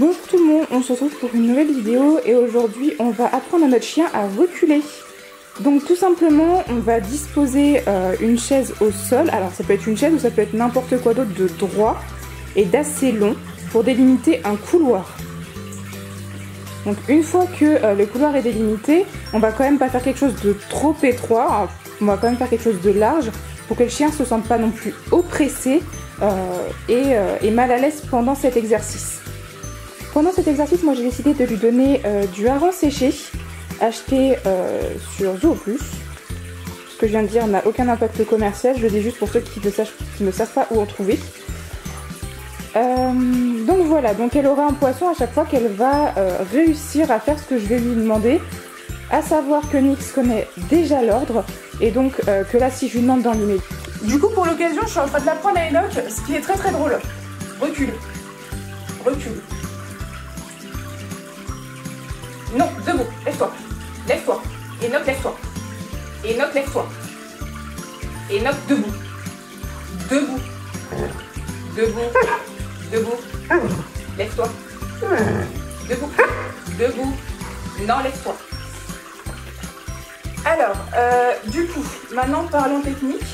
Bonjour tout le monde, on se retrouve pour une nouvelle vidéo et aujourd'hui on va apprendre à notre chien à reculer. Donc tout simplement on va disposer euh, une chaise au sol, alors ça peut être une chaise ou ça peut être n'importe quoi d'autre de droit et d'assez long pour délimiter un couloir. Donc une fois que euh, le couloir est délimité, on va quand même pas faire quelque chose de trop étroit, on va quand même faire quelque chose de large pour que le chien se sente pas non plus oppressé euh, et, et mal à l'aise pendant cet exercice. Pendant cet exercice, moi j'ai décidé de lui donner euh, du hareng séché, acheté euh, sur Zooplus. Ce que je viens de dire n'a aucun impact commercial, je le dis juste pour ceux qui ne, ne savent pas où en trouver. Euh, donc voilà, donc elle aura un poisson à chaque fois qu'elle va réussir à faire ce que je vais lui demander, à savoir que Nix connaît déjà l'ordre, et donc que là si je lui demande dans l'email. Du coup pour l'occasion je suis en train de l'apprendre à Enoch, ce qui est très très drôle. Recule. Recule. Non, debout, lève-toi. Lève-toi. Enoch, lève-toi. Enoch, lève-toi. Enoch, debout. Debout. Debout. Debout. Lève-toi. Debout. Debout. Non, lève-toi. Alors, euh, du coup, maintenant parlons technique.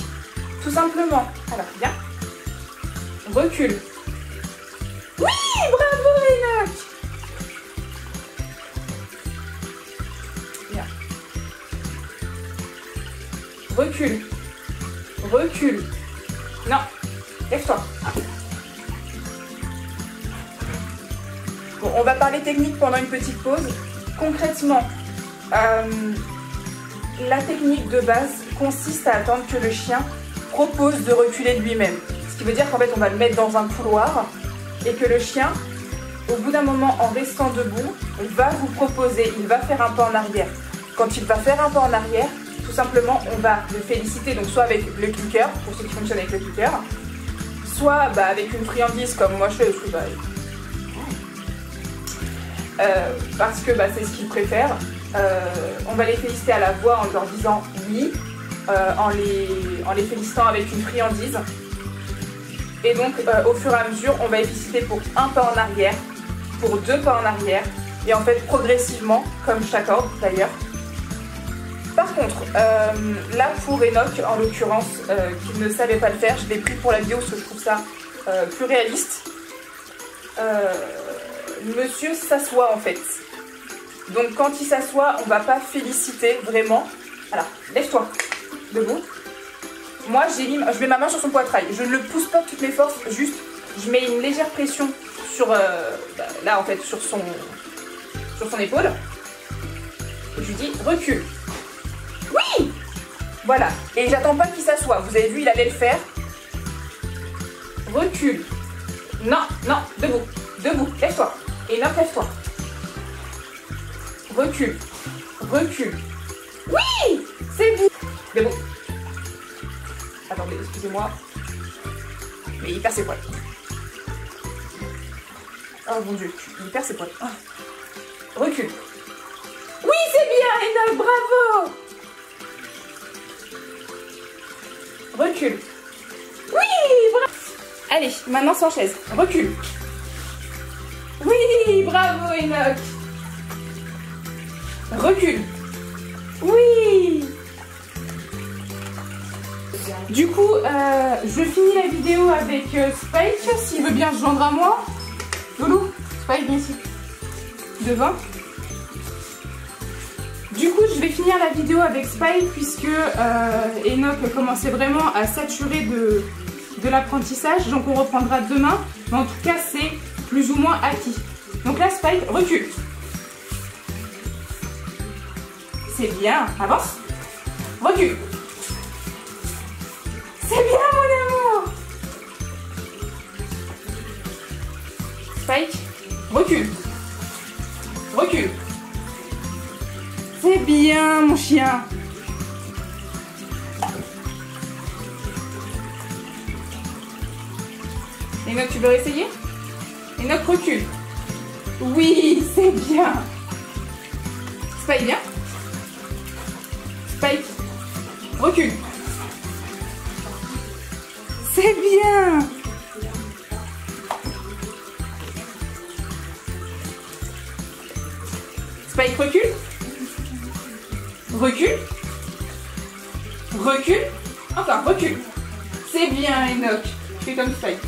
Tout simplement. Alors, viens. Recule. Oui, Recule. Recule. Non. Lève-toi. Bon, on va parler technique pendant une petite pause. Concrètement, euh, la technique de base consiste à attendre que le chien propose de reculer lui-même. Ce qui veut dire qu'en fait, on va le mettre dans un couloir et que le chien, au bout d'un moment, en restant debout, va vous proposer, il va faire un pas en arrière. Quand il va faire un pas en arrière, tout simplement, on va le féliciter, donc soit avec le clicker, pour ceux qui fonctionnent avec le clicker, soit bah, avec une friandise comme moi je fais, parce que, euh, parce que bah, c'est ce qu'ils préfèrent. Euh, on va les féliciter à la voix en leur disant oui, euh, en, les, en les félicitant avec une friandise. Et donc, au fur et à mesure, on va les féliciter pour un pas en arrière, pour deux pas en arrière, et en fait, progressivement, comme chaque ordre d'ailleurs, par contre, euh, là pour Enoch, en l'occurrence, euh, qui ne savait pas le faire, je l'ai pris pour la vidéo parce que je trouve ça euh, plus réaliste. monsieur s'assoit en fait. Donc quand il s'assoit, on va pas féliciter vraiment. Alors, lève-toi, debout. Moi, je mets ma main sur son poitrail. Je ne le pousse pas de toutes mes forces, juste je mets une légère pression sur, bah, là en fait, sur son, sur son épaule. Et je lui dis recule. Oui Voilà. Et j'attends pas qu'il s'assoie. Vous avez vu, il allait le faire. Recule. Non, non, debout. Debout. Lève-toi. Et non, lève-toi. Recule. Recule. Oui C'est bien. Debout. Attendez, excusez-moi. Mais il perd ses poils. Oh mon dieu, il perd ses poils. Ah. Recule. Oui, c'est bien, Enoch, bravo Recule. Oui, bravo. Allez, maintenant sans chaise. Recule. Oui, bravo Enoch. Recule. Oui. Du coup, euh, je finis la vidéo avec euh, Spike, s'il veut bien se joindre à moi. Loulou, Spike, viens ici. Devant. Du coup, je vais finir la vidéo avec Spike puisque euh, Enoch commençait vraiment à saturer de, de l'apprentissage. Donc on reprendra demain. Mais en tout cas, c'est plus ou moins acquis. Donc là, Spike, recule. C'est bien. Avance. Recule. C'est bien, mon amour. Spike, recule. Recule. C'est bien, mon chien. Enoch, tu veux essayer Enoch, recule. Oui, c'est bien. Spike, bien. Spike, recule. C'est bien. Spike, recule. Recule. Recule. Encore, recule. C'est bien, Enoch. Fais comme Spike.